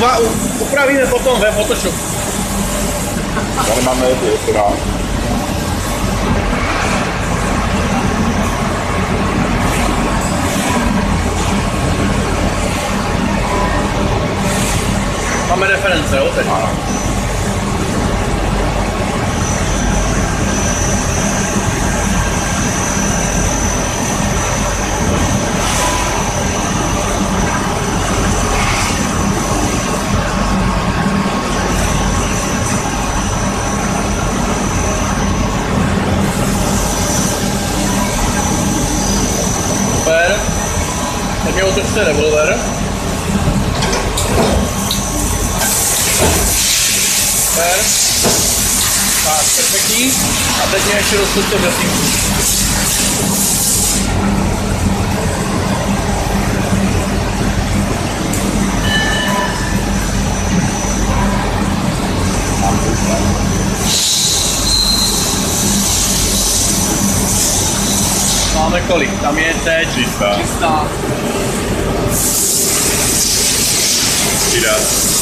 upra, upravíme potom ve Photoshopu. Tady máme ty, teda. Máme reference, jo, teď. Ano. Super. Tak mi otevřte revolver. Super. Tak, perfektní. A teď mě ještě rozpustte dresinku. Máme kolik? Tam je teď 300. 300. Cheetah.